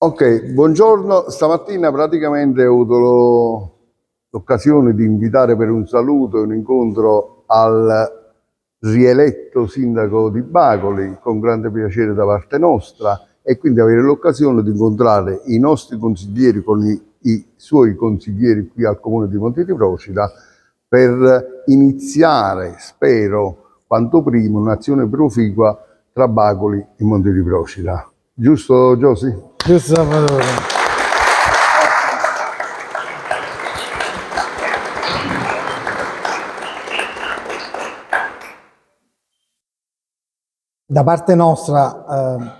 Ok, buongiorno. Stamattina praticamente ho avuto lo- l'occasione di invitare per un saluto e un incontro al rieletto sindaco di Bacoli con grande piacere da parte nostra e quindi avere l'occasione di incontrare i nostri consiglieri con i, i suoi consiglieri qui al comune di Monte di Procida per iniziare, spero, quanto prima un'azione proficua tra Bacoli e Monte di Procida. Giusto Giosi? Giusto Salvatore. Da parte nostra eh,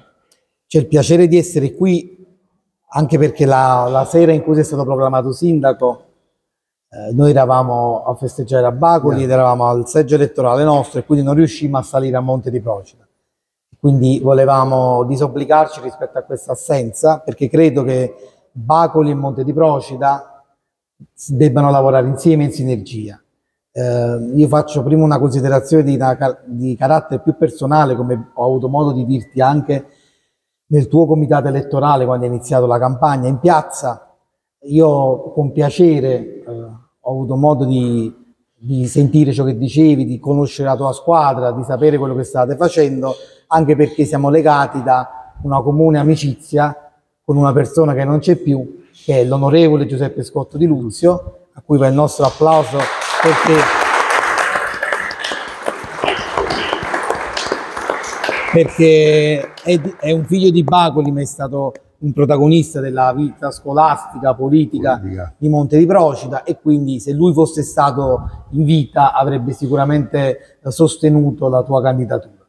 c'è il piacere di essere qui anche perché la, la sera in cui sei stato proclamato sindaco eh, noi eravamo a festeggiare a Bacoli ed eravamo al seggio elettorale nostro e quindi non riuscimmo a salire a Monte di Procida. Quindi volevamo disobbligarci rispetto a questa assenza perché credo che Bacoli e Monte di Procida debbano lavorare insieme in sinergia. Eh, io faccio prima una considerazione di, una- di carattere più personale, come ho avuto modo di dirti anche nel tuo comitato elettorale quando è iniziato la campagna in piazza. Io con piacere eh, ho avuto modo di, di sentire ciò che dicevi, di conoscere la tua squadra, di sapere quello che state facendo, anche perché siamo legati da una comune amicizia con una persona che non c'è più, che è l'onorevole Giuseppe Scotto di Luzio, a cui va il nostro applauso perché perché è, è un figlio di Bacoli, ma è stato un protagonista della vita scolastica, politica, Politica. di Monte di Procida e quindi se lui fosse stato in vita avrebbe sicuramente eh, sostenuto la tua candidatura.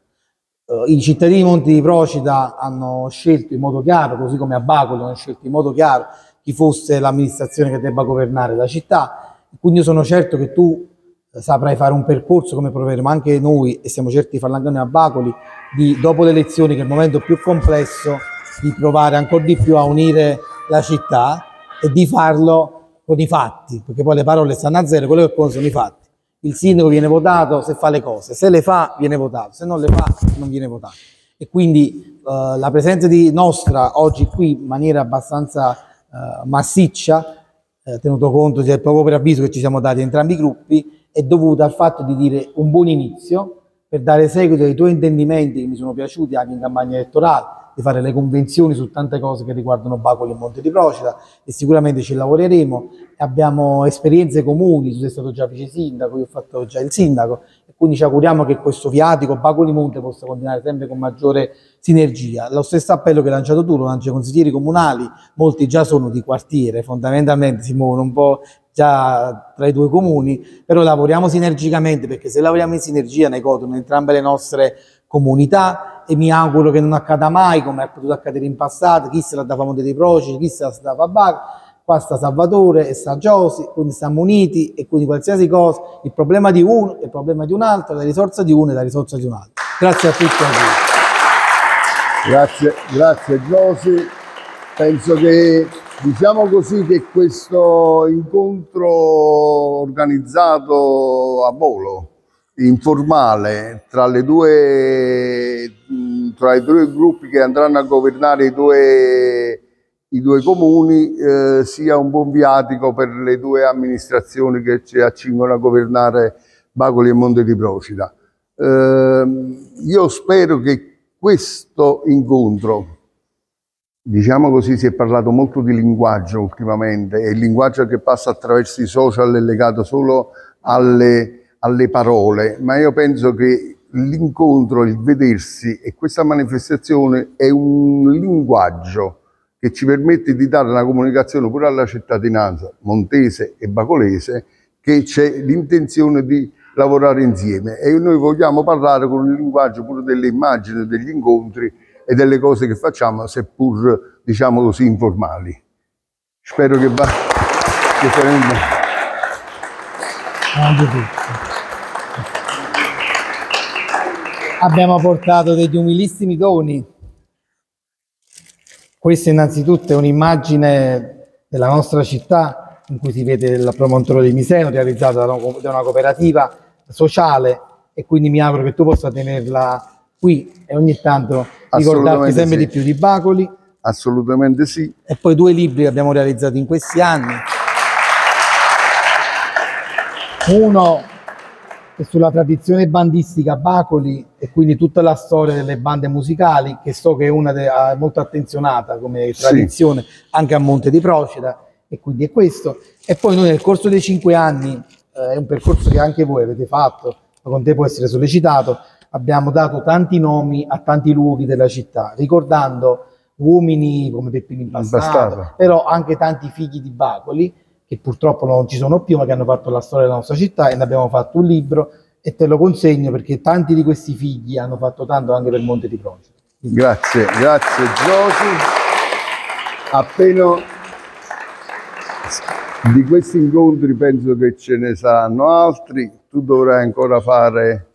Eh, I cittadini di Monte di Procida hanno scelto in modo chiaro, così come a Bacoli hanno scelto in modo chiaro chi fosse l'amministrazione che debba governare la città, quindi io sono certo che tu eh, saprai fare un percorso come proveremo anche noi e siamo certi di farlo anche noi a Bacoli, di dopo le elezioni che è il momento più complesso di provare ancora di più a unire la città e di farlo con i fatti, perché poi le parole stanno a zero, quello che conta sono i fatti. Il sindaco viene votato se fa le cose, se le fa viene votato, se non le fa non viene votato. E quindi eh, la presenza di nostra oggi qui in maniera abbastanza eh, massiccia, eh, tenuto conto del poco preavviso che ci siamo dati entrambi i gruppi, è dovuta al fatto di dire un buon inizio per dare seguito ai tuoi intendimenti che mi sono piaciuti anche in campagna elettorale, di fare le convenzioni su tante cose che riguardano Bacoli e Monte di Procida e sicuramente ci lavoreremo. Abbiamo esperienze comuni, tu sei stato già vice sindaco, io ho fatto già il sindaco quindi ci auguriamo che questo viatico Bacoli Monte possa continuare sempre con maggiore sinergia. Lo stesso appello che hai lanciato tu lo lanciano i consiglieri comunali, molti già sono di quartiere, fondamentalmente si muovono un po' già tra i due comuni, però lavoriamo sinergicamente perché se lavoriamo in sinergia ne godono entrambe le nostre comunità e mi auguro che non accada mai come è potuto accadere in passato, chi se la dava Monte dei Proci, chi se la dava Bac, qua sta Salvatore e sta Giosi, quindi siamo uniti e quindi qualsiasi cosa, il problema di uno è il problema di un altro, la risorsa di uno è la risorsa di un altro. Grazie a tutti. Grazie, grazie Giosi. Penso che diciamo così che questo incontro organizzato a volo, informale, tra, le due, tra i due gruppi che andranno a governare i due, i due comuni, eh, sia un buon viatico per le due amministrazioni che ci accingono a governare Bacoli e Monte di Procida. Ehm, io spero che questo incontro, diciamo così, si è parlato molto di linguaggio ultimamente e il linguaggio che passa attraverso i social è legato solo alle, alle parole, ma io penso che l'incontro, il vedersi e questa manifestazione è un linguaggio che ci permette di dare una comunicazione pure alla cittadinanza montese e bacolese che c'è l'intenzione di lavorare insieme e noi vogliamo parlare con il linguaggio pure delle immagini, degli incontri e delle cose che facciamo, seppur diciamo così informali. Spero che va. Che faremo. Abbiamo portato degli umilissimi doni. Questa innanzitutto è un'immagine della nostra città in cui si vede il promontorio di Miseno realizzato da una- cooperativa sociale e quindi mi auguro che tu possa tenerla qui e ogni tanto ricordarti sempre sì. di più di Bacoli assolutamente sì. E poi due libri che abbiamo realizzato in questi anni. Uno è sulla tradizione bandistica Bacoli e quindi tutta la storia delle bande musicali, che so che è una de- ah, molto attenzionata come Sì. tradizione anche a Monte di Procida, e quindi è questo. E poi noi nel corso dei cinque anni, eh, è un percorso che anche voi avete fatto, ma con te può essere sollecitato, abbiamo dato tanti nomi a tanti luoghi della città, ricordando uomini come Peppino Impastato. però anche tanti figli di Bacoli, che purtroppo non ci sono più, ma che hanno fatto la storia della nostra città e ne abbiamo fatto un libro e te lo consegno perché tanti di questi figli hanno fatto tanto anche per Monte di Procida. Grazie, grazie Giosi. Appena di questi incontri penso che ce ne saranno altri. Tu dovrai ancora fare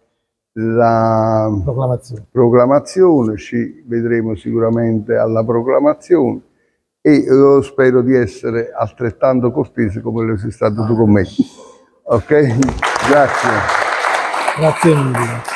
la Proclamazione. proclamazione, ci vedremo sicuramente alla proclamazione e io spero di essere altrettanto cortese come lo sei stato tu con me. Ok? Grazie. Grazie mille.